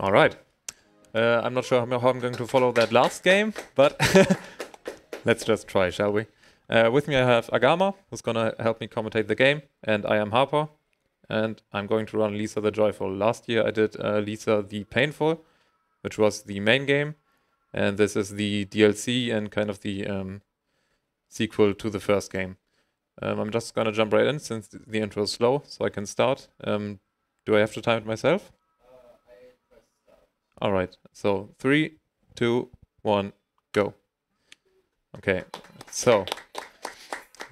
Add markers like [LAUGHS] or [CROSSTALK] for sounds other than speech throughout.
All right. Uh, I'm not sure how I'm going to follow that last game, but [LAUGHS] let's just try, shall we? Uh, with me I have Agama, who's going to help me commentate the game, and I am Harpa, and I'm going to run Lisa the Joyful. Last year I did uh, Lisa the Painful, which was the main game, and this is the DLC and kind of the um, sequel to the first game. Um, I'm just going to jump right in since the intro is slow, so I can start. Um, do I have to time it myself? All right. So three, two, one, go. Okay. So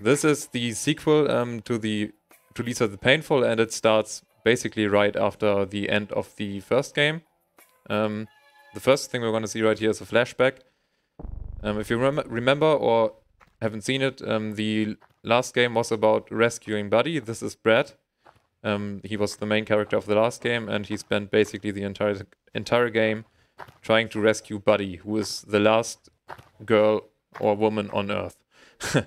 this is the sequel um, to the to Lisa the Painful, and it starts basically right after the end of the first game. Um, the first thing we're going to see right here is a flashback. Um, if you rem remember or haven't seen it, um, the last game was about rescuing Buddy. This is Brad. Um, he was the main character of the last game, and he spent basically the entire entire game trying to rescue Buddy, who is the last girl or woman on Earth. [LAUGHS]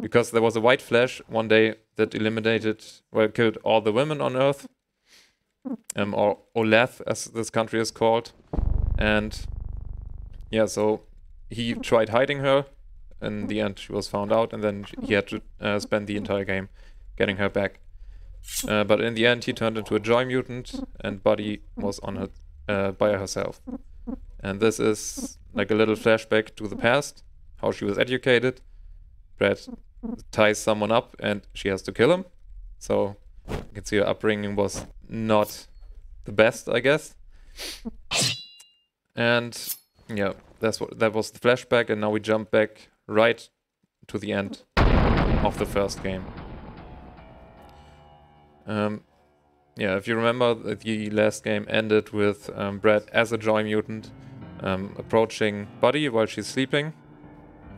because there was a white flash one day that eliminated, well, killed all the women on Earth, um, or Olathe, as this country is called. And yeah, so he tried hiding her. And in the end, she was found out, and then he had to uh, spend the entire game getting her back. Uh, but in the end, he turned into a joy mutant, and Buddy was on her uh, by herself. And this is like a little flashback to the past, how she was educated. Brad ties someone up, and she has to kill him. So you can see her upbringing was not the best, I guess. And yeah, that's what that was the flashback, and now we jump back right to the end of the first game. Um, yeah, if you remember, the last game ended with um, Brad as a Joy Mutant um, approaching Buddy while she's sleeping.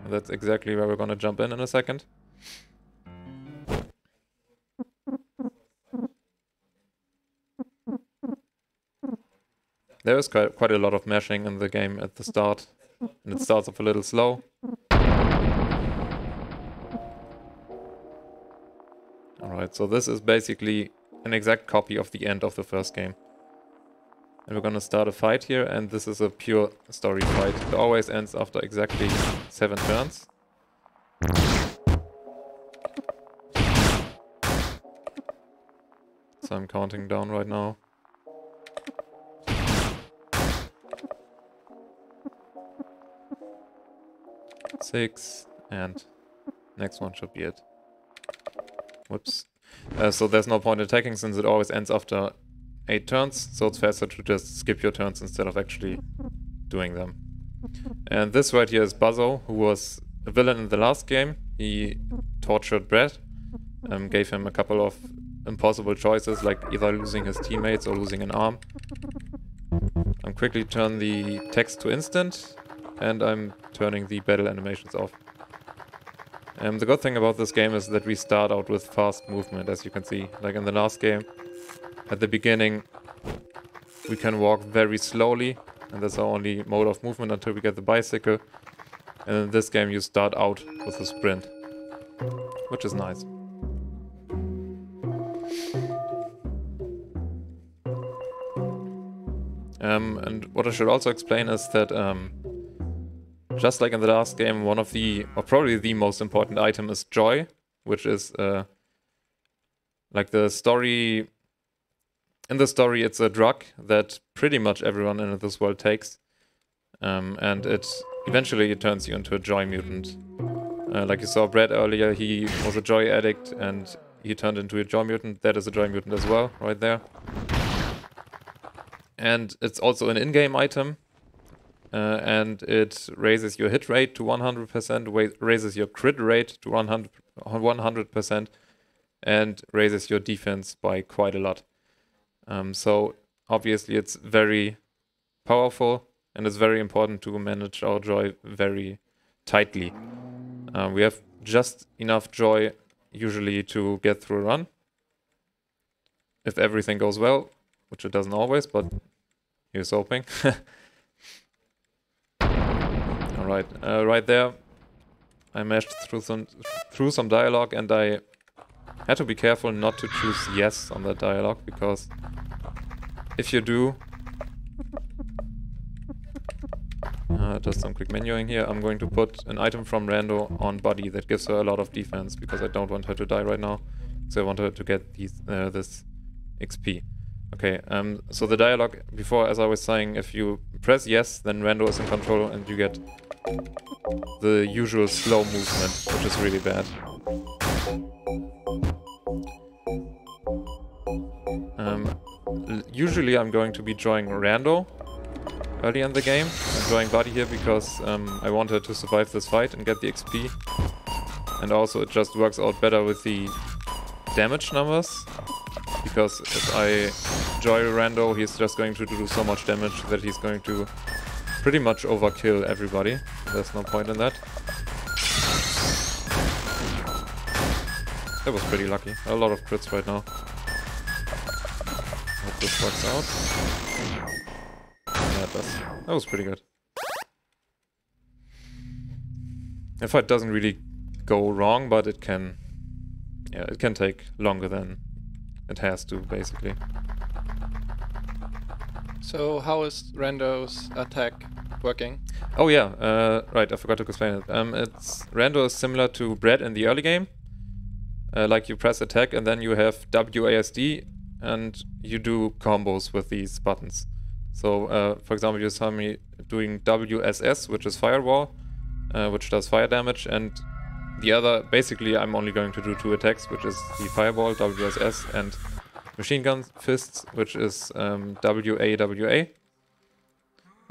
That's exactly where we're gonna jump in in a second. There is quite, quite a lot of mashing in the game at the start, and it starts off a little slow. Alright, so this is basically an exact copy of the end of the first game. And we're gonna start a fight here, and this is a pure story fight. It always ends after exactly seven turns. So I'm counting down right now. Six, and next one should be it. Whoops. Uh, so there's no point attacking since it always ends after 8 turns, so it's faster to just skip your turns instead of actually doing them. And this right here is Buzzo, who was a villain in the last game. He tortured Brad, um, gave him a couple of impossible choices, like either losing his teammates or losing an arm. I'm quickly turn the text to instant, and I'm turning the battle animations off. Um, the good thing about this game is that we start out with fast movement, as you can see. Like in the last game, at the beginning, we can walk very slowly, and that's our only mode of movement until we get the bicycle. And in this game, you start out with a sprint, which is nice. Um, and what I should also explain is that um, just like in the last game, one of the, or probably the most important item is joy, which is uh, like the story. In the story, it's a drug that pretty much everyone in this world takes, um, and it eventually it turns you into a joy mutant. Uh, like you saw Brad earlier, he was a joy addict and he turned into a joy mutant. That is a joy mutant as well, right there. And it's also an in-game item, uh, and it raises your hit rate to 100%, raises your crit rate to 100, 100%, and raises your defense by quite a lot. Um, so obviously it's very powerful, and it's very important to manage our joy very tightly. Um, we have just enough joy usually to get through a run. If everything goes well, which it doesn't always, but here's hoping. [LAUGHS] right. Uh, right there, I meshed through some through some dialogue, and I had to be careful not to choose yes on that dialogue because if you do, uh, just some quick menuing here. I'm going to put an item from Rando on Buddy that gives her a lot of defense because I don't want her to die right now. So I want her to get these uh, this XP. Okay, um, so the dialogue before, as I was saying, if you press yes, then Rando is in control and you get the usual slow movement, which is really bad. Um, usually I'm going to be drawing Rando early in the game. I'm drawing Buddy here because um, I want her to survive this fight and get the XP. And also it just works out better with the damage numbers because if I Joy Rando, he's just going to do so much damage that he's going to pretty much overkill everybody. There's no point in that. That was pretty lucky. A lot of crits right now. Hope this works out. Yeah, it does. That was pretty good. The fight doesn't really go wrong, but it can... Yeah, it can take longer than it has to, basically. So how is Rando's attack working? Oh yeah, uh, right, I forgot to explain it. Um, it's Rando is similar to Brad in the early game. Uh, like you press attack and then you have WASD and you do combos with these buttons. So, uh, for example, you saw me doing WSS, which is Fireball, uh, which does fire damage, and the other, basically, I'm only going to do two attacks, which is the Fireball, WSS, and Machine Gun Fists, which is um, WAWA.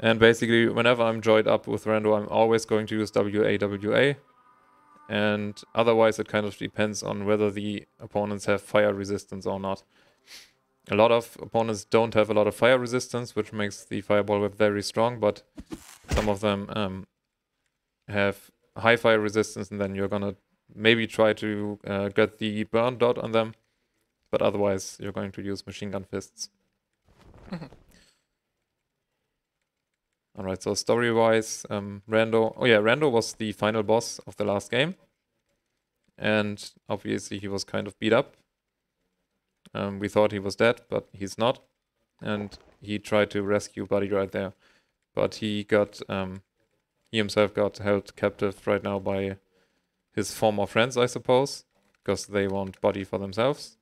And basically, whenever I'm joined up with Rando, I'm always going to use WAWA. And otherwise, it kind of depends on whether the opponents have fire resistance or not. A lot of opponents don't have a lot of fire resistance, which makes the fireball whip very strong, but some of them um, have high fire resistance, and then you're gonna maybe try to uh, get the burn dot on them, but otherwise you're going to use machine gun fists. [LAUGHS] Alright, so story-wise, um, Rando... Oh yeah, Rando was the final boss of the last game. And obviously he was kind of beat up um, we thought he was dead, but he's not. And he tried to rescue Buddy right there. But he got, um, he himself got held captive right now by his former friends, I suppose. Because they want Buddy for themselves.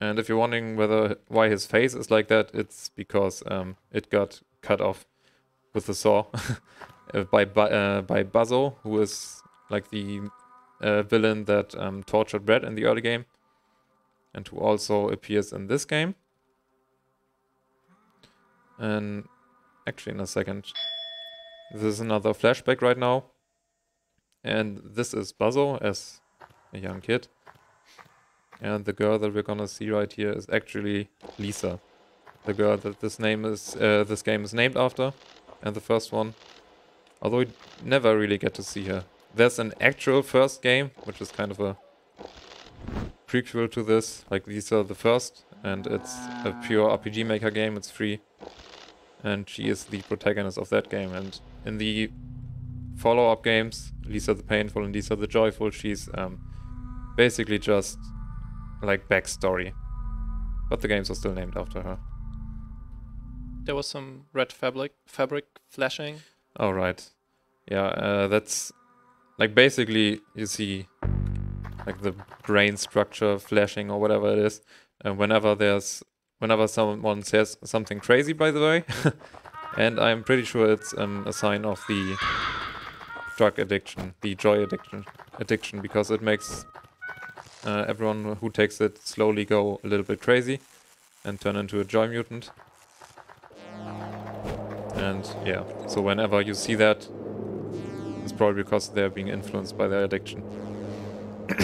And if you're wondering whether why his face is like that, it's because um, it got cut off with the saw by [LAUGHS] uh, by Buzzo, who is like the uh, villain that um, tortured Brad in the early game and who also appears in this game. And actually in a second, this is another flashback right now. And this is Buzzo as a young kid. And the girl that we're gonna see right here is actually Lisa. The girl that this name is uh, this game is named after. And the first one. Although we never really get to see her there's an actual first game, which is kind of a prequel to this. Like Lisa the first, and it's a pure RPG Maker game. It's free, and she is the protagonist of that game. And in the follow-up games, Lisa the Painful and Lisa the Joyful, she's um, basically just like backstory. But the games are still named after her. There was some red fabric fabric flashing. Oh right, yeah, uh, that's like basically you see like the brain structure flashing or whatever it is. And whenever there's whenever someone says something crazy by the way. [LAUGHS] and I'm pretty sure it's um, a sign of the drug addiction, the joy addiction addiction because it makes uh, everyone who takes it slowly go a little bit crazy and turn into a joy mutant. And yeah, so whenever you see that, it's probably because they're being influenced by their addiction. [COUGHS]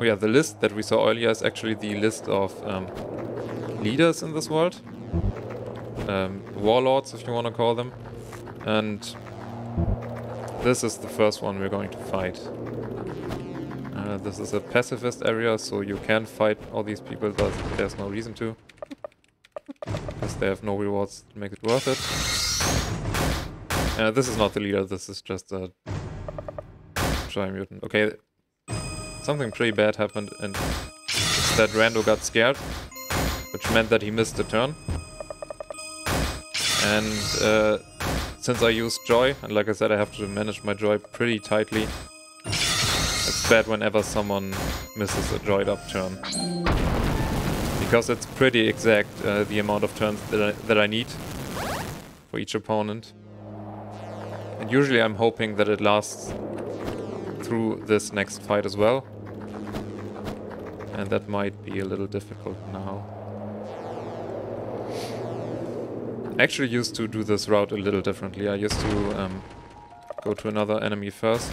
oh yeah, the list that we saw earlier is actually the list of um, leaders in this world. Um, warlords, if you want to call them. And this is the first one we're going to fight. Uh, this is a pacifist area, so you can fight all these people, but there's no reason to. Because they have no rewards to make it worth it. Uh, this is not the leader, this is just a Shy Mutant. Okay, something pretty bad happened and that Rando got scared, which meant that he missed the turn. And uh, since I use Joy, and like I said, I have to manage my Joy pretty tightly, it's bad whenever someone misses a Joy up turn. Because it's pretty exact, uh, the amount of turns that I, that I need for each opponent. And usually I'm hoping that it lasts through this next fight as well. And that might be a little difficult now. I actually used to do this route a little differently. I used to um, go to another enemy first.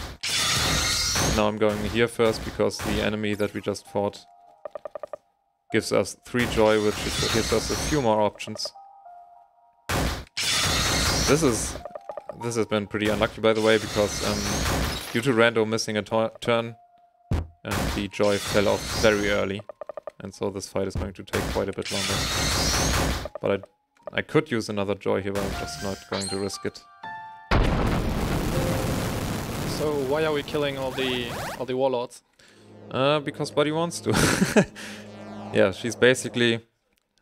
Now I'm going here first because the enemy that we just fought gives us 3 joy, which gives us a few more options. This is this has been pretty unlucky by the way because um, due to Rando missing a turn, um, the joy fell off very early. And so this fight is going to take quite a bit longer. But I I could use another joy here, but I'm just not going to risk it. So why are we killing all the all the warlords? Uh, because Buddy wants to. [LAUGHS] yeah, she's basically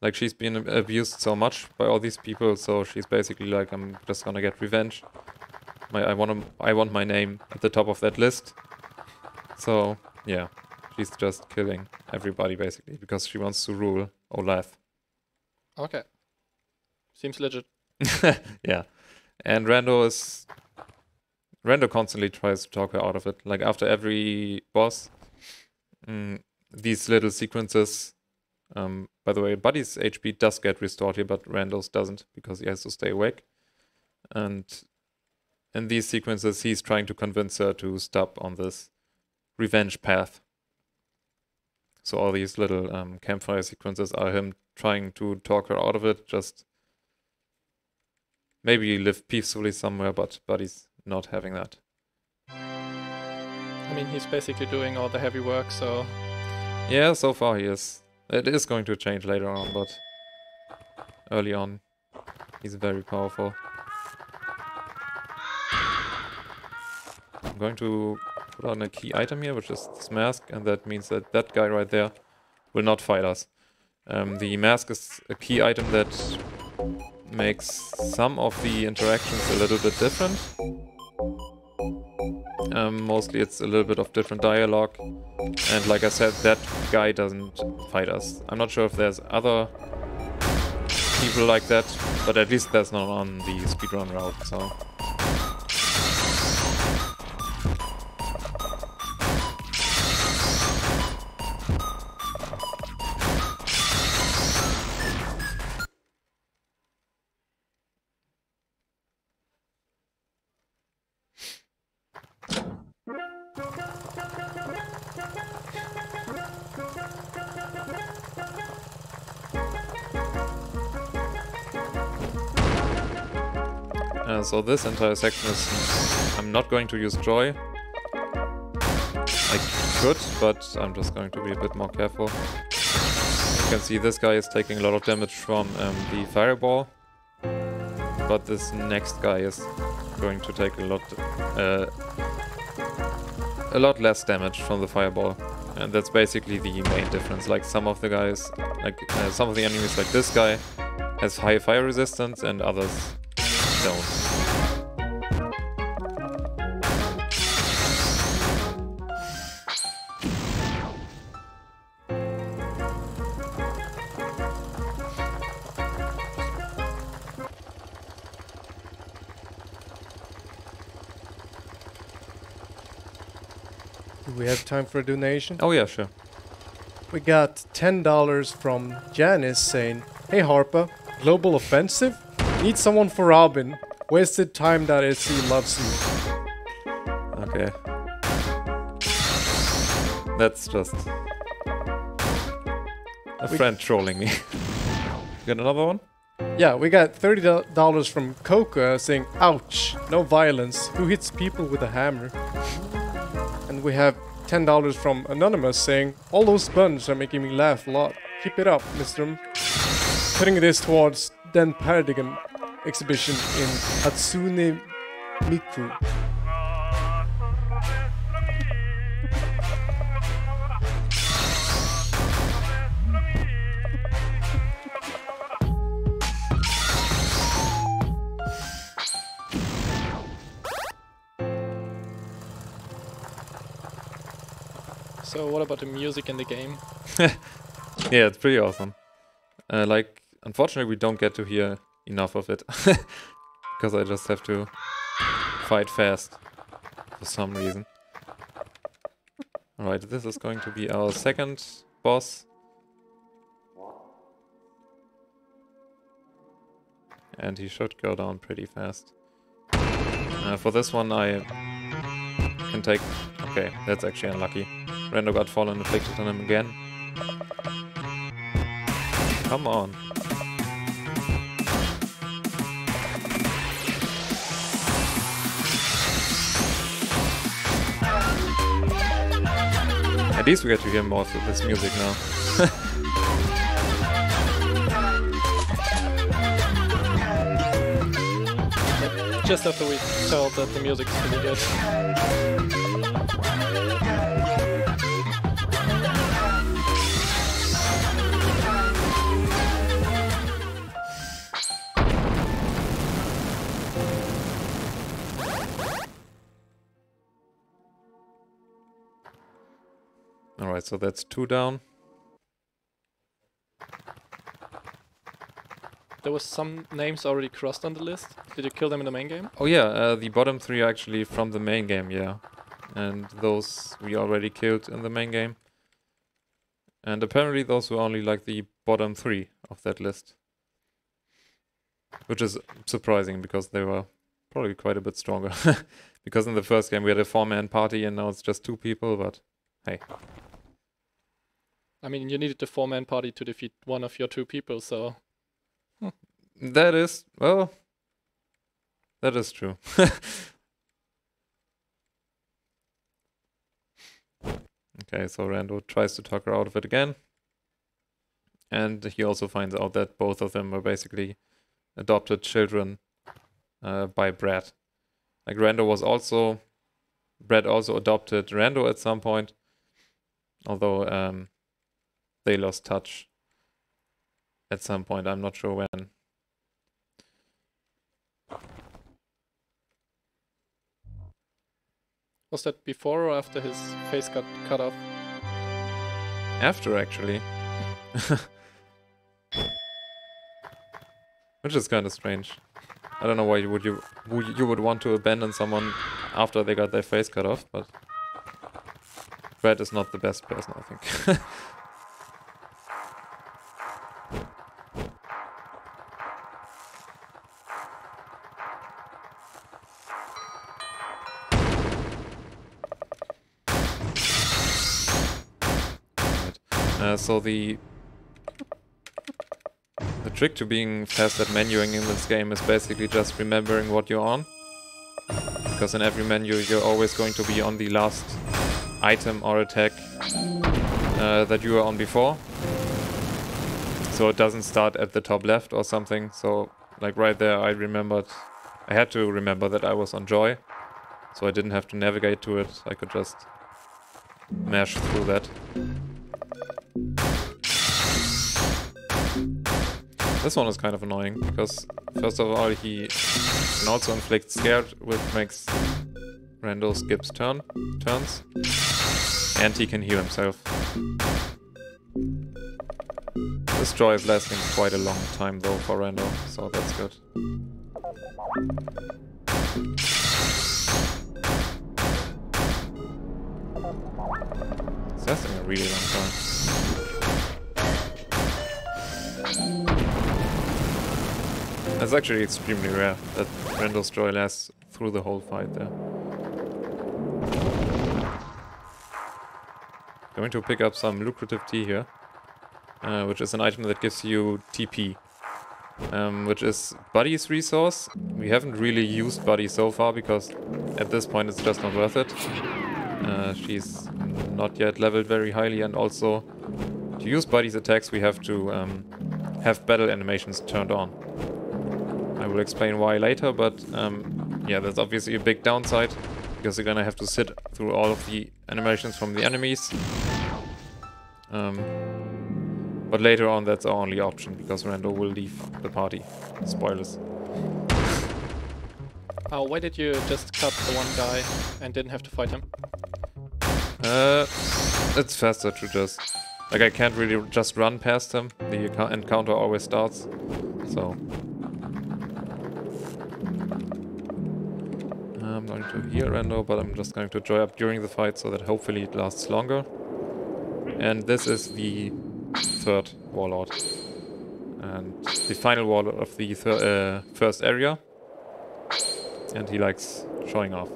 like she's been abused so much by all these people, so she's basically like I'm just gonna get revenge. My I want I want my name at the top of that list. So yeah, she's just killing everybody basically because she wants to rule Olathe. Okay. Seems legit. [LAUGHS] yeah. And Rando is... Rando constantly tries to talk her out of it. Like, after every boss, mm, these little sequences... Um, by the way, Buddy's HP does get restored here, but Rando's doesn't, because he has to stay awake. And in these sequences, he's trying to convince her to stop on this revenge path. So all these little um, campfire sequences are him trying to talk her out of it, just Maybe live peacefully somewhere, but Buddy's not having that. I mean, he's basically doing all the heavy work, so... Yeah, so far he is. It is going to change later on, but early on, he's very powerful. I'm going to put on a key item here, which is this mask, and that means that that guy right there will not fight us. Um, the mask is a key item that makes some of the interactions a little bit different. Um, mostly it's a little bit of different dialogue. And like I said, that guy doesn't fight us. I'm not sure if there's other people like that, but at least that's not on the speedrun route, so... so this entire section is... I'm not going to use Joy. I could, but I'm just going to be a bit more careful. You can see this guy is taking a lot of damage from um, the Fireball. But this next guy is going to take a lot... Uh, a lot less damage from the Fireball. And that's basically the main difference. Like some of the guys, like uh, some of the enemies like this guy has high fire resistance and others don't. Time for a donation? Oh yeah, sure. We got $10 from Janice saying, Hey Harpa, Global Offensive? Need someone for Robin. Wasted time that SC loves you. Okay. That's just... A we friend trolling me. you [LAUGHS] got another one? Yeah, we got $30 from Coca saying, Ouch, no violence. Who hits people with a hammer? And we have $10 from Anonymous saying, All those buns are making me laugh a lot. Keep it up, Mr. Putting this towards Dan Paradigm exhibition in Hatsune Miku. So what about the music in the game? [LAUGHS] Yeah, it's pretty awesome. Uh, like, unfortunately, we don't get to hear enough of it [LAUGHS] because I just have to fight fast for some reason. Alright, this is going to be our second boss. And he should go down pretty fast. Uh, for this one, I can take... Okay, that's actually unlucky. Rando got fallen inflicted on him again. Come on. At least we get to hear more of this music now. [LAUGHS] Just after we told that the music's pretty good. Alright, so that's two down. There was some names already crossed on the list. Did you kill them in the main game? Oh yeah, uh, the bottom three are actually from the main game, yeah. And those we already killed in the main game. And apparently those were only like the bottom three of that list. Which is surprising because they were probably quite a bit stronger. [LAUGHS] because in the first game we had a four-man party and now it's just two people, but hey. I mean, you needed the four-man party to defeat one of your two people, so That is, well, that is true. [LAUGHS] okay, so Rando tries to talk her out of it again. And he also finds out that both of them were basically adopted children uh, by Brad. Like Rando was also, Brad also adopted Rando at some point, although um, they lost touch at some point. I'm not sure when. was that before or after his face got cut off? After, actually. [LAUGHS] Which is kind of strange. I don't know why you would you you would want to abandon someone after they got their face cut off, but Brad is not the best person, I think. [LAUGHS] so the the trick to being fast at menuing in this game is basically just remembering what you're on. Because in every menu you're always going to be on the last item or attack uh, that you were on before. So it doesn't start at the top left or something. So like right there I remembered, I had to remember that I was on Joy. So I didn't have to navigate to it, I could just mash through that. This one is kind of annoying, because first of all he can also inflict scared, which makes Rando skips turn turns. And he can heal himself. This joy is lasting quite a long time though for Rando, so that's good. It's lasting a really long time. That's actually extremely rare that Rando's joy lasts through the whole fight there. Going to pick up some lucrative tea here, uh, which is an item that gives you TP, um, which is Buddy's resource. We haven't really used Buddy so far because at this point it's just not worth it. Uh, she's not yet leveled very highly and also to use Buddy's attacks we have to um, have battle animations turned on. I will explain why later, but um, yeah, that's obviously a big downside because you're gonna have to sit through all of the animations from the enemies. Um, but later on, that's our only option because Rando will leave the party. Spoilers. Oh, why did you just cut the one guy and didn't have to fight him? Uh, it's faster to just... Like, I can't really just run past him. The encounter always starts. So... I'm going to heal Rando, but I'm just going to joy up during the fight so that hopefully it lasts longer. And this is the third Warlord. And the final Warlord of the uh, first area. And he likes showing off.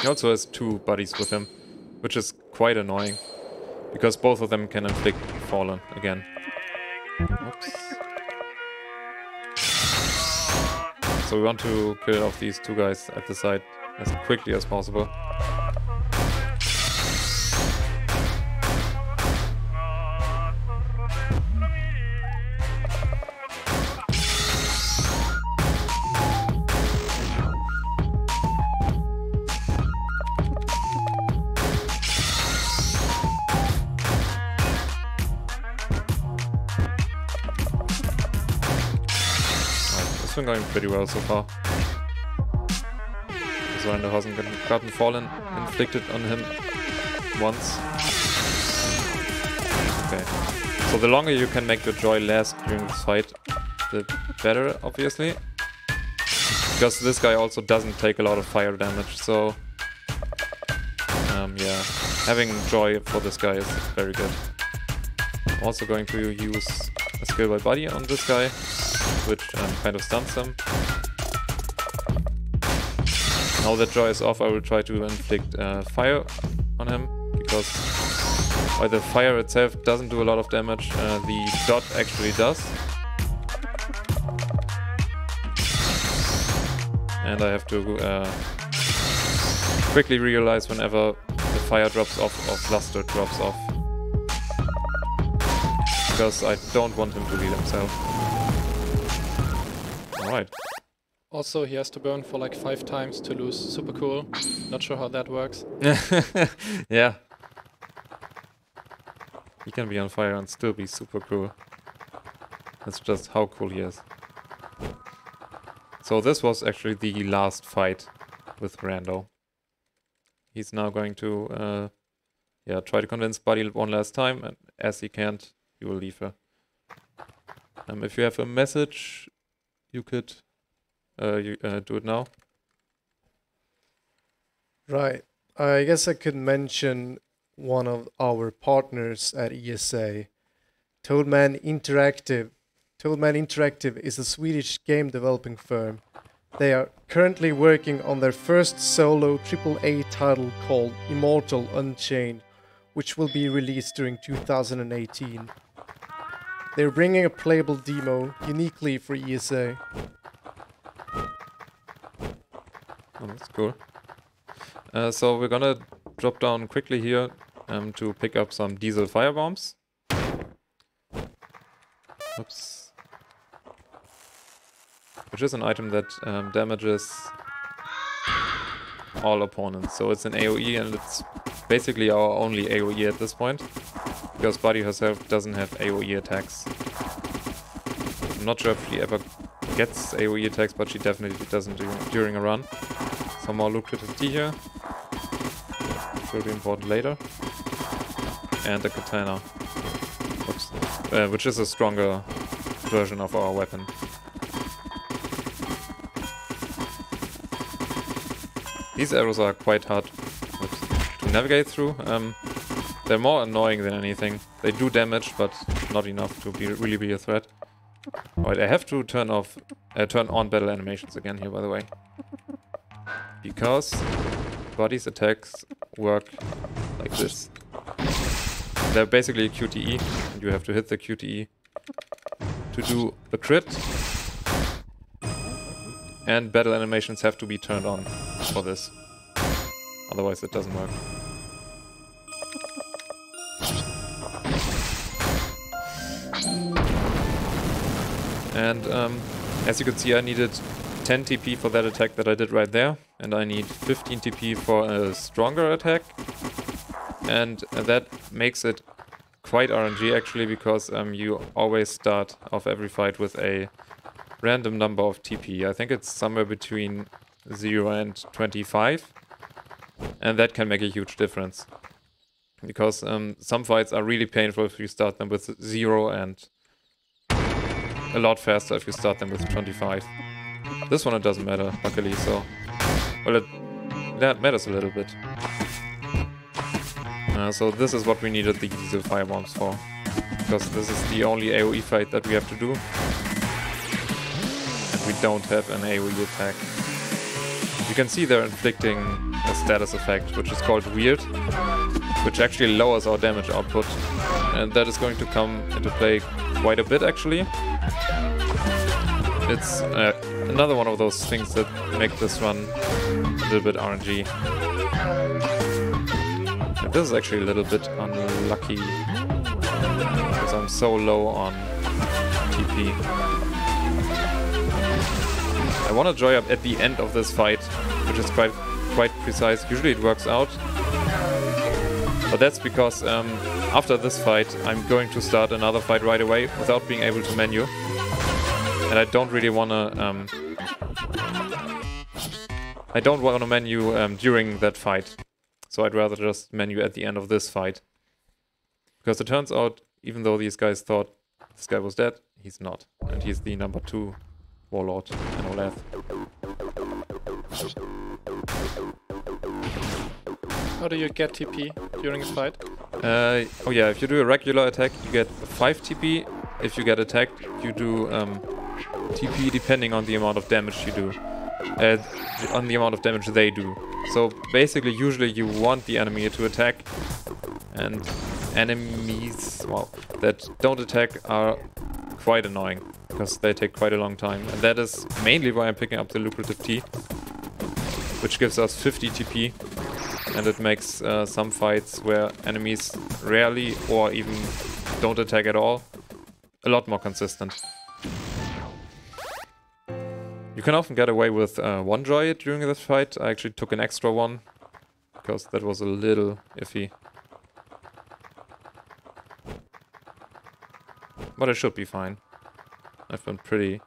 He also has two buddies with him, which is quite annoying. Because both of them can inflict Fallen again. Oops. So we want to kill off these two guys at the side as quickly as possible. Pretty well so far. So Rando hasn't gotten, fallen inflicted on him once. Okay. So the longer you can make your joy last during this fight, the better, obviously. Because this guy also doesn't take a lot of fire damage, so... Um, yeah, having joy for this guy is very good. I'm also going to use a skill by buddy on this guy, which um, kind of stuns him. Now that Joy is off, I will try to inflict uh, fire on him, because while the fire itself doesn't do a lot of damage, uh, the dot actually does. And I have to uh, quickly realize whenever the fire drops off or Fluster drops off. Because I don't want him to heal himself. Alright. Also, he has to burn for like five times to lose. Super cool. Not sure how that works. [LAUGHS] yeah. He can be on fire and still be super cool. That's just how cool he is. So this was actually the last fight with Rando. He's now going to uh, yeah, try to convince Buddy one last time, and as he can't, he will leave her. Um, if you have a message, you could uh, you, uh, do it now. Right. I guess I could mention one of our partners at ESA, Toadman Interactive. Toadman Interactive is a Swedish game developing firm. They are currently working on their first solo AAA title called Immortal Unchained, which will be released during 2018. They're bringing a playable demo uniquely for ESA. Oh, that's cool. Uh, so we're gonna drop down quickly here um, to pick up some diesel fire bombs. Oops. Which is an item that um, damages all opponents. So it's an AoE and it's basically our only AoE at this point. Because Buddy herself doesn't have AoE attacks. I'm not sure if she ever gets AoE attacks, but she definitely doesn't do during a run. Some more lucrative tea here. Will be important later. And a katana. Uh, which is a stronger version of our weapon. These arrows are quite hard oops, to navigate through. Um, they're more annoying than anything. They do damage, but not enough to be really be a threat. Alright, I have to turn off, uh, turn on battle animations again here, by the way. Because Buddy's attacks work like this. They're basically a QTE, and you have to hit the QTE to do the crit. And battle animations have to be turned on for this. Otherwise it doesn't work. And um, as you can see I needed 10 TP for that attack that I did right there. And I need 15 TP for a stronger attack. And that makes it quite RNG actually, because um, you always start off every fight with a random number of TP. I think it's somewhere between 0 and 25. And that can make a huge difference. Because um, some fights are really painful if you start them with 0 and a lot faster if you start them with 25. This one it doesn't matter, luckily, so... Well, it that matters a little bit. Uh, so this is what we needed the diesel firebombs for. Because this is the only AoE fight that we have to do. And we don't have an AoE attack. You can see they're inflicting a status effect, which is called Weird, which actually lowers our damage output. And that is going to come into play quite a bit, actually. It's uh, another one of those things that make this run a little bit RNG. And this is actually a little bit unlucky because I'm so low on TP. I want to joy up at the end of this fight, which is quite quite precise. Usually it works out. But that's because um, after this fight, I'm going to start another fight right away without being able to menu. And I don't really want to... Um, I don't want to menu um, during that fight. So I'd rather just menu at the end of this fight. Because it turns out, even though these guys thought this guy was dead, he's not. And he's the number two warlord in Olathe. How do you get TP during a fight? Uh, oh yeah, if you do a regular attack, you get 5 TP. If you get attacked, you do um, TP depending on the amount of damage you do. Uh, on the amount of damage they do. So basically, usually you want the enemy to attack, and enemies, well, that don't attack are quite annoying, because they take quite a long time. And that is mainly why I'm picking up the lucrative T, which gives us 50 TP, and it makes uh, some fights where enemies rarely or even don't attack at all a lot more consistent. You can often get away with uh, one joy during this fight. I actually took an extra one, because that was a little iffy. But I should be fine. I've been pretty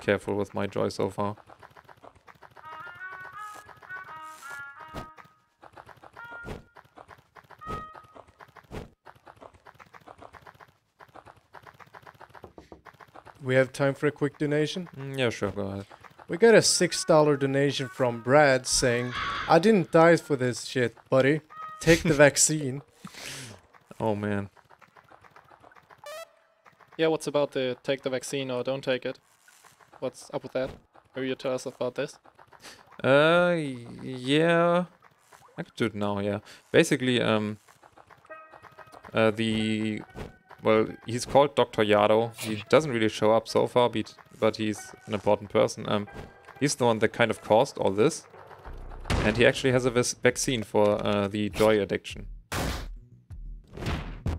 careful with my joy so far. We have time for a quick donation. Mm, yeah, sure, go ahead. We got a $6 donation from Brad saying, I didn't die for this shit, buddy. Take the [LAUGHS] vaccine. Oh man. Yeah, what's about the take the vaccine or don't take it? What's up with that? Maybe you tell us about this? Uh, yeah. I could do it now, yeah. Basically, um, uh, the, well, he's called Dr. Yado. He doesn't really show up so far, but, but he's an important person. Um, he's the one that kind of caused all this. And he actually has a vaccine for uh, the joy addiction.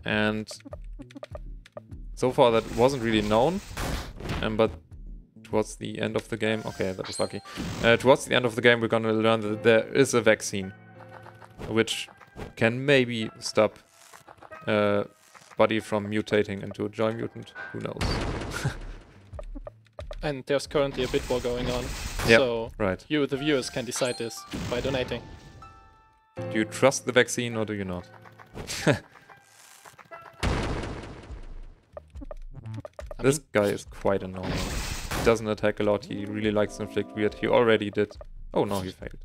And so far that wasn't really known. Um, but towards the end of the game, okay, that was lucky. Uh, towards the end of the game, we're gonna learn that there is a vaccine, which can maybe stop uh, Buddy from mutating into a joy mutant. Who knows? [LAUGHS] And there's currently a bit war going on. Yep. So Right. you, the viewers, can decide this by donating. Do you trust the vaccine or do you not? [LAUGHS] This guy is quite annoying. He doesn't attack a lot. He really likes to inflict weird. He already did. Oh no, he failed.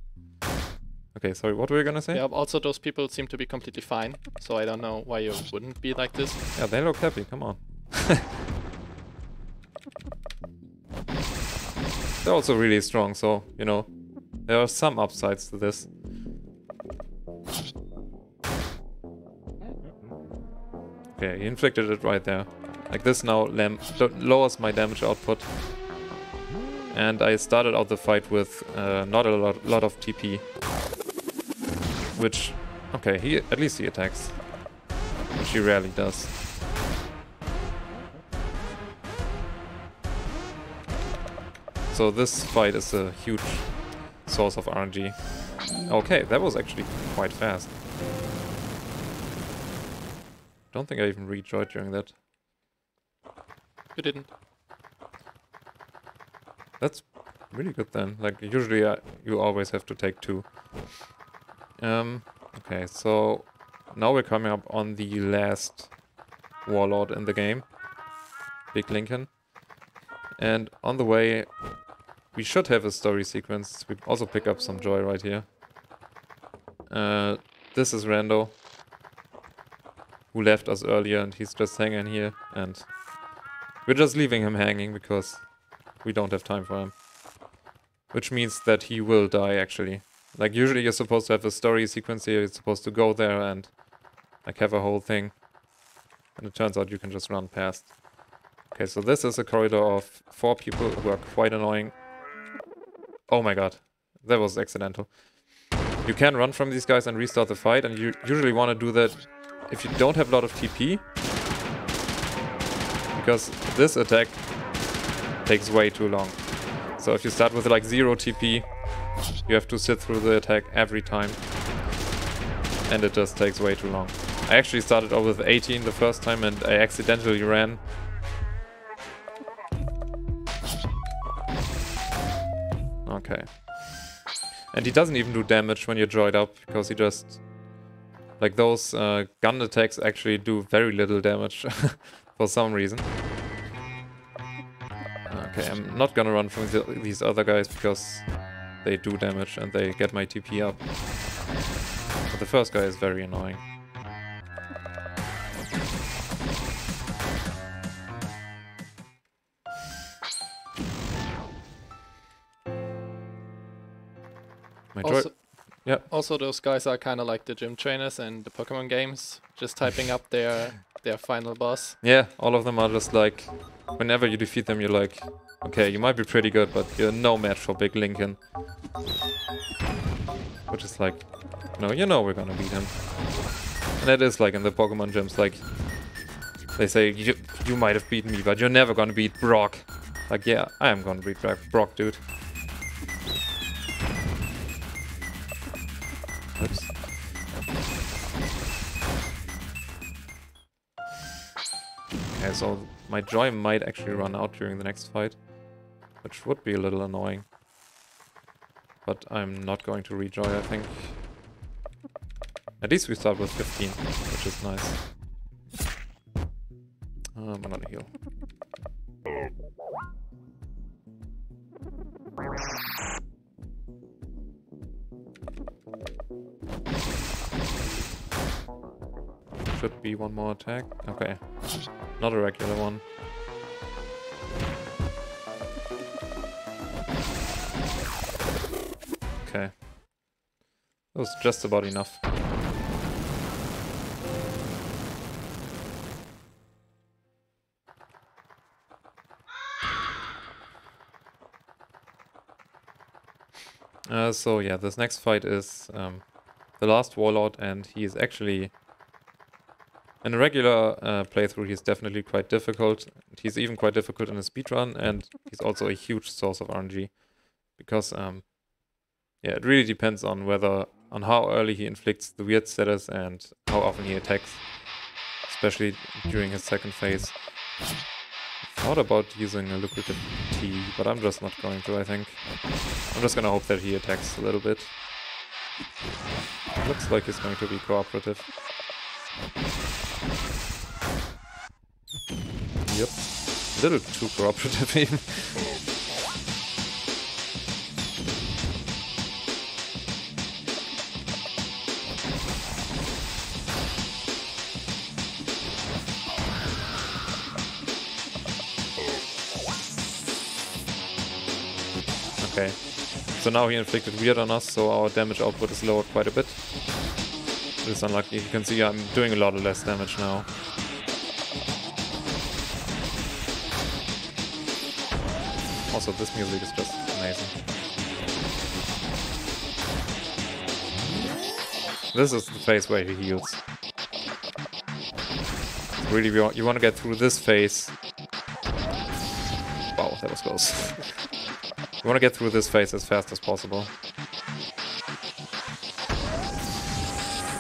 Okay, sorry. What were you gonna say? yeah, also those people seem to be completely fine. So I don't know why you wouldn't be like this. Yeah, they look happy. Come on. [LAUGHS] They're also really strong, so, you know, there are some upsides to this. Okay, he inflicted it right there. Like this now lowers my damage output. And I started out the fight with uh, not a lot, lot of TP. Which, okay, he at least he attacks. Which he rarely does. So this fight is a huge source of RNG. Okay, that was actually quite fast. Don't think I even rejoined during that. You didn't. That's really good then. Like usually uh, you always have to take two. Um, okay, so now we're coming up on the last warlord in the game. Big Lincoln. And on the way, we should have a story sequence. We also pick up some joy right here. Uh, this is Rando, who left us earlier, and he's just hanging here. And we're just leaving him hanging because we don't have time for him. Which means that he will die, actually. Like, usually you're supposed to have a story sequence here. You're supposed to go there and, like, have a whole thing. And it turns out you can just run past. Okay, so this is a corridor of four people who are quite annoying. Oh my god. That was accidental. You can run from these guys and restart the fight, and you usually want to do that if you don't have a lot of TP. Because this attack takes way too long. So if you start with like zero TP, you have to sit through the attack every time. And it just takes way too long. I actually started off with 18 the first time and I accidentally ran. Okay. And he doesn't even do damage when you're droid up, because he just... Like those uh, gun attacks actually do very little damage [LAUGHS] for some reason. Okay, I'm not gonna run from the, these other guys because they do damage and they get my TP up. But the first guy is very annoying. My. Also, Yeah. Also, those guys are kind of like the gym trainers in the Pokemon games, just typing up their their final boss. Yeah, all of them are just like, whenever you defeat them, you're like, okay, you might be pretty good, but you're no match for Big Lincoln. Which is like, no, you know we're gonna beat him. And that is like in the Pokemon gyms, like, they say, you, you might have beaten me, but you're never gonna beat Brock. Like, yeah, I am gonna beat Brock dude. Oops. Okay, so my joy might actually run out during the next fight, which would be a little annoying. But I'm not going to rejoy, I think. At least we start with 15, which is nice. Um, I'm gonna heal. Should be one more attack. Okay. Not a regular one. Was just about enough. Uh, so yeah, this next fight is um, the last warlord, and he is actually in a regular uh, playthrough. He's definitely quite difficult. He's even quite difficult in a speedrun, and he's also a huge source of RNG because um, yeah, it really depends on whether on how early he inflicts the weird status and how often he attacks, especially during his second phase. Thought about using a lucrative T, but I'm just not going to, I think. I'm just gonna hope that he attacks a little bit. Looks like he's going to be cooperative. Yep. A little too cooperative [LAUGHS] even. Okay. So now he inflicted weird on us, so our damage output is lowered quite a bit. It is unlucky. You can see I'm doing a lot of less damage now. Also, this music is just amazing. This is the phase where he heals. Really, you want to get through this phase. Wow, that was close. [LAUGHS] We want to get through this phase as fast as possible.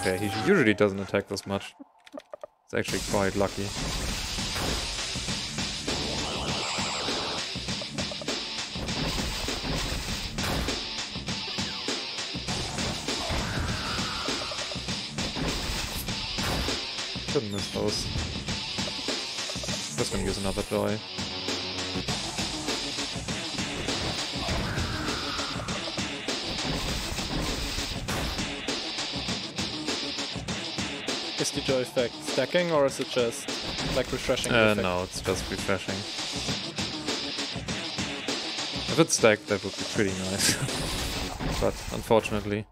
Okay, he usually doesn't attack this much. It's actually quite lucky. Shouldn't miss those. Just gonna use another joy. Is effect stacking or is it just like refreshing? Uh, no, it's just refreshing. If it's stacked, that would be pretty nice. [LAUGHS] but unfortunately.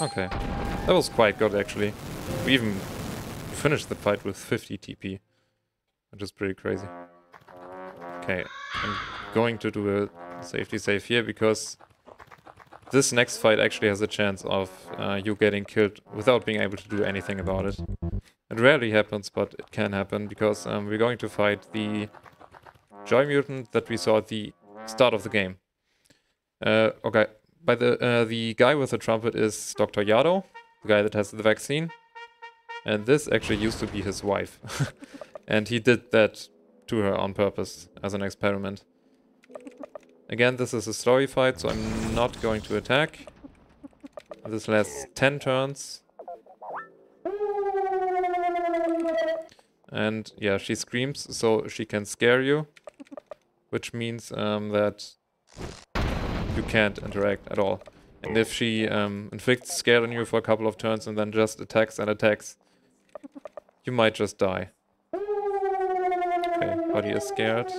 Okay. That was quite good actually. We even finished the fight with 50 TP. Which is pretty crazy. Okay, I'm going to do a safety save here because this next fight actually has a chance of uh, you getting killed without being able to do anything about it. It rarely happens, but it can happen because um, we're going to fight the Joy Mutant that we saw at the start of the game. Uh, okay, by the uh, the guy with the trumpet is Dr. Yado, the guy that has the vaccine, and this actually used to be his wife, [LAUGHS] and he did that to her on purpose as an experiment. Again, this is a story fight, so I'm not going to attack. This lasts 10 turns. And yeah, she screams, so she can scare you. Which means um, that you can't interact at all. And if she um, inflicts scare on you for a couple of turns and then just attacks and attacks, you might just die. Okay, Buddy is scared.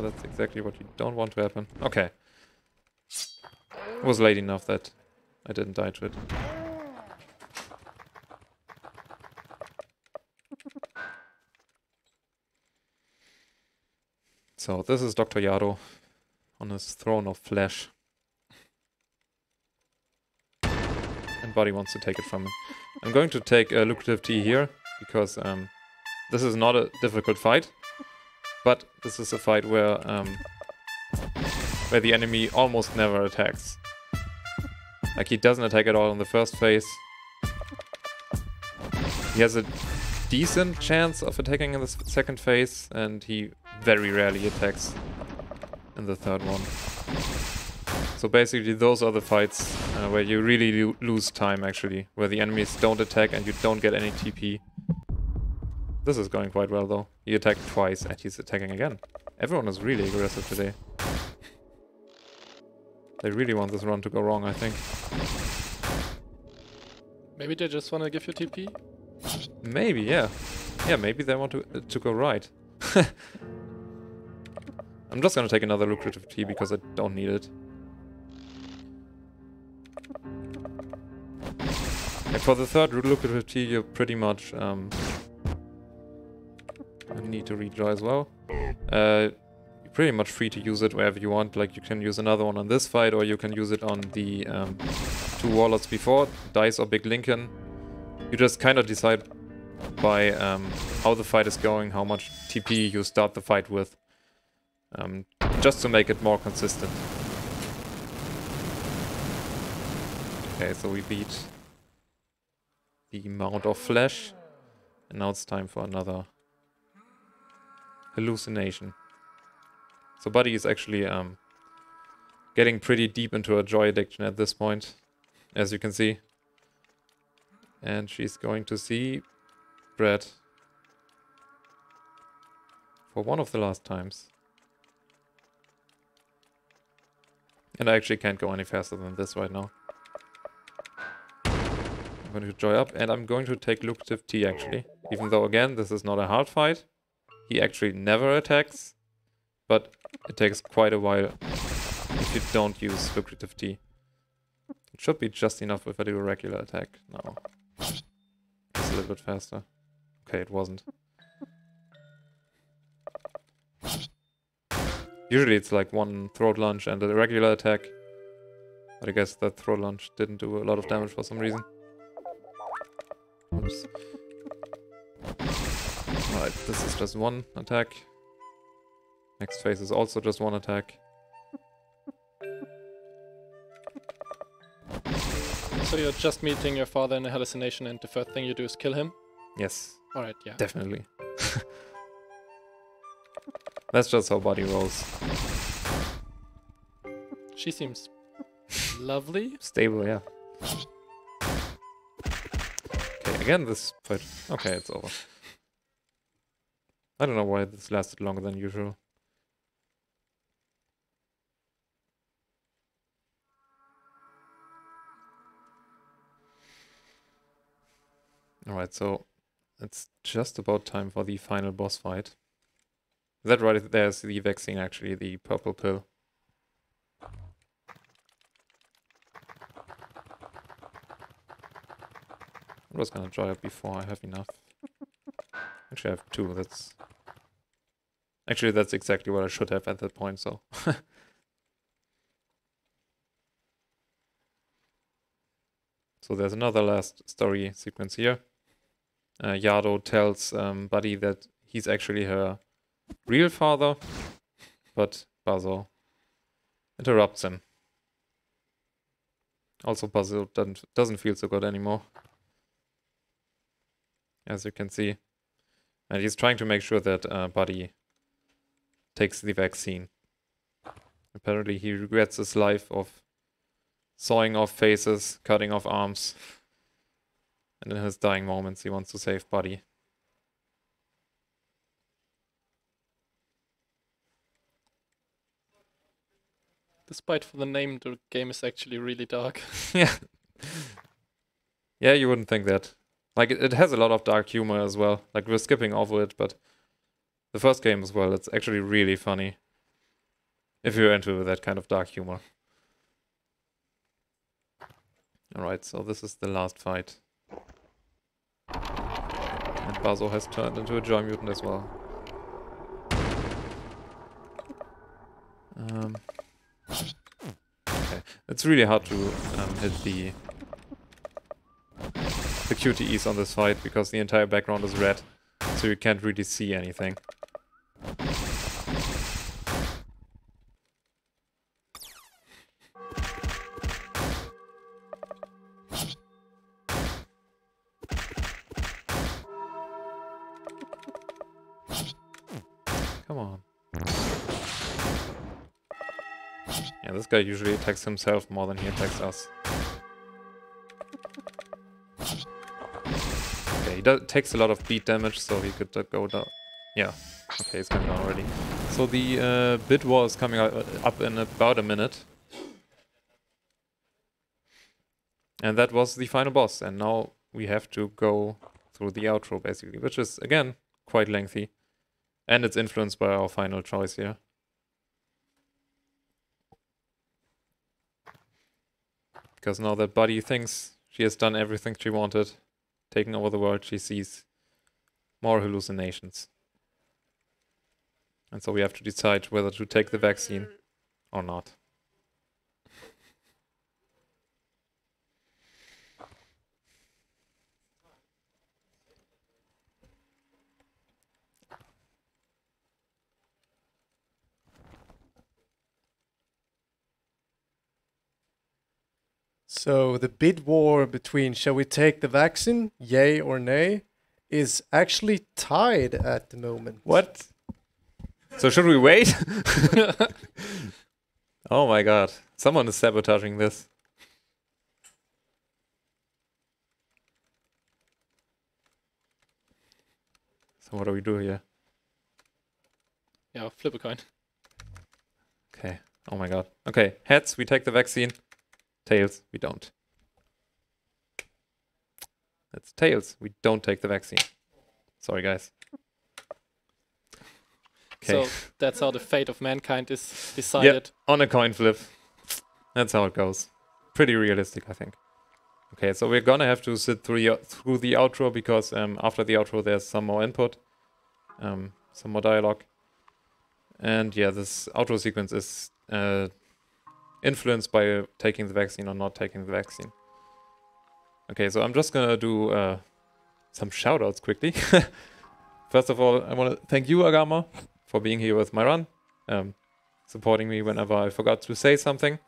That's exactly what you don't want to happen. Okay. It was late enough that I didn't die to it. So this is Dr. Yado on his throne of flesh. And Buddy wants to take it from him. I'm going to take a lucrative tea here because um, this is not a difficult fight, but this is a fight where um, where the enemy almost never attacks. Like he doesn't attack at all in the first phase. He has a decent chance of attacking in the second phase, and he very rarely attacks in the third one. So basically, those are the fights uh, where you really lo- lose time, actually, where the enemies don't attack and you don't get any TP. This is going quite well, though. He attacked twice and he's attacking again. Everyone is really aggressive today. They really want this run to go wrong, I think. Maybe they just want to give you TP. Maybe, yeah. Yeah, maybe they want to, uh, to go right. [LAUGHS] I'm just gonna take another lucrative tea because I don't need it. And for the third lucrative tea, you're pretty much um, need to rejoy as well. Uh, you're pretty much free to use it wherever you want. Like you can use another one on this fight, or you can use it on the um, two warlords before, Dice or Big Lincoln. You just kind of decide by um, how the fight is going, how much TP you start the fight with, um, just to make it more consistent. Okay, so we beat the Mount of Flesh, and now it's time for another hallucination. So Buddy is actually um, getting pretty deep into a joy addiction at this point, as you can see. And she's going to see Brad for one of the last times. And I actually can't go any faster than this right now. I'm going to joy up and I'm going to take lucrative T actually. Even though again, this is not a hard fight. He actually never attacks. But it takes quite a while if you don't use lucrative T. It should be just enough if I do a regular attack now. Just a little bit faster. Okay, it wasn't. Usually it's like one throat lunge and a regular attack. But I guess that throat lunge didn't do a lot of damage for some reason. Oops. Alright, this is just one attack. Next phase is also just one attack. So you're just meeting your father in a hallucination, and the first thing you do is kill him. Yes, All right, yeah. definitely. [LAUGHS] That's just how body rolls. She seems lovely. [LAUGHS] Stable, yeah. Okay, again, this fight. Okay, it's over. I don't know why this lasted longer than usual. Alright, so it's just about time for the final boss fight. Is that right? There's the vaccine, actually, the purple pill. I was gonna dry up before I have enough. [LAUGHS] Actually, I have two. That's actually that's exactly what I should have at that point. So. [LAUGHS] so there's another last story sequence here. Uh, Yado tells um, Buddy that he's actually her real father, but Basil interrupts him. Also, Basil doesn't doesn't feel so good anymore as you can see. And he's trying to make sure that uh, Buddy takes the vaccine. Apparently he regrets his life of sawing off faces, cutting off arms. And in his dying moments he wants to save Buddy. Despite for the name, the game is actually really dark. [LAUGHS] yeah. Yeah, you wouldn't think that. Like it, it has a lot of dark humor as well. Like we're skipping over it, but the first game as well, it's actually really funny. If you're into that kind of dark humor. Alright, so this is the last fight. And Bazo has turned into a Joy Mutant as well. Um, okay, it's really hard to um, hit the the QTEs on this fight because the entire background is red, so you can't really see anything. Come on. Yeah, this guy usually attacks himself more than he attacks us. Okay, he does, takes a lot of beat damage, so he could uh, go down. Yeah, okay, he's coming down already. So the uh, bid war is coming up in about a minute. And that was the final boss, and now we have to go through the outro, basically, which is, again, quite lengthy. And it's influenced by our final choice here. Because now that Buddy thinks she has done everything she wanted, taking over the world, she sees more hallucinations. And so we have to decide whether to take the vaccine mm. or not. So the bid war between shall we take the vaccine, yay or nay, is actually tied at the moment. What? So should we wait? [LAUGHS] oh my god. Someone is sabotaging this. So what do we do here? Yeah, flip a coin. Okay. Oh my god. Okay, heads, we take the vaccine. Tails, we don't. That's tails. We don't take the vaccine. Sorry, guys. Okay. So that's how the fate of mankind is decided. Yep, on a coin flip. That's how it goes. Pretty realistic, I think. Okay, so we're gonna have to sit through the, through the outro because um, after the outro there's some more input, um, some more dialogue. And yeah, this outro sequence is uh, influenced by taking the vaccine or not taking the vaccine. Okay, so I'm just gonna do uh, some shoutouts quickly. [LAUGHS] First of all, I want to thank you, Agama, for being here with my run, um, supporting me whenever I forgot to say something.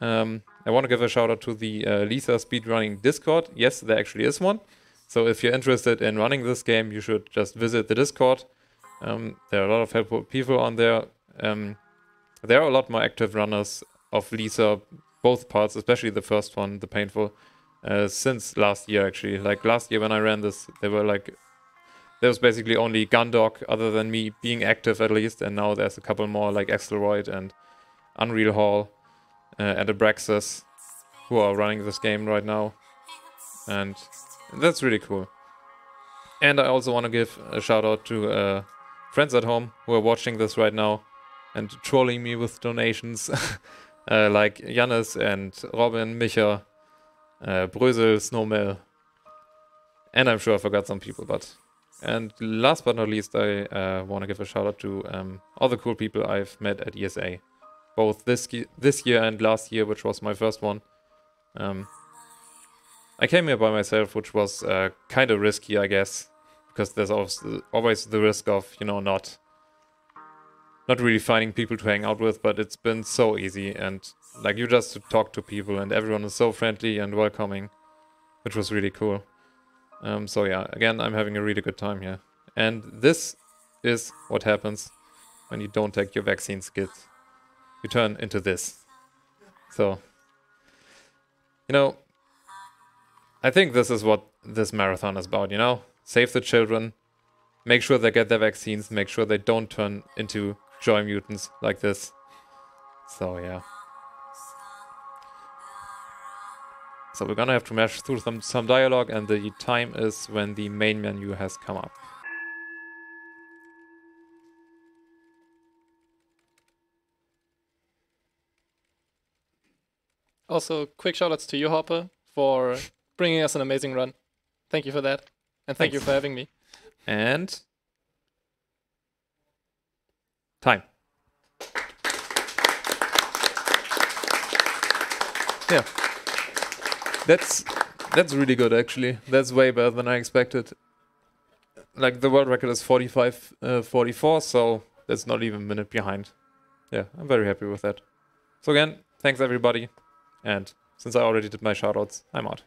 Um, I want to give a shout out to the uh, Lisa Speedrunning Discord. Yes, there actually is one. So if you're interested in running this game, you should just visit the Discord. Um, there are a lot of helpful people on there. Um, there are a lot more active runners of Lisa, both parts, especially the first one, the painful, uh, since last year actually. Like last year when I ran this, there were like there was basically only Gundog other than me being active at least, and now there's a couple more like Axelroyd and Unreal Hall uh, and Abraxas who are running this game right now, and that's really cool. And I also want to give a shout out to uh, friends at home who are watching this right now and trolling me with donations, [LAUGHS] uh, like Jannis and Robin, Micha, uh, Brösel, Snowmel, and I'm sure I forgot some people, but and last but not least, I uh, want to give a shout out to um, all the cool people I've met at ESA, both this this year and last year, which was my first one. Um, I came here by myself, which was uh, kind of risky, I guess, because there's always the, always the risk of you know not not really finding people to hang out with. But it's been so easy, and like you just talk to people, and everyone is so friendly and welcoming, which was really cool. Um, so yeah, again, I'm having a really good time here. And this is what happens when you don't take your vaccine skits. You turn into this. So, you know, I think this is what this marathon is about, you know? Save the children, make sure they get their vaccines, make sure they don't turn into joy mutants like this. So, yeah. So we're gonna have to mash through some, some dialogue and the time is when the main menu has come up. Also, quick shoutouts to you, Harpa, for bringing us an amazing run. Thank you for that. And thank Thanks. you for having me. And time. Yeah. That's that's really good actually. That's way better than I expected. Like the world record is 45 uh, 44, so that's not even a minute behind. Yeah, I'm very happy with that. So again, thanks everybody. And since I already did my shoutouts, I'm out.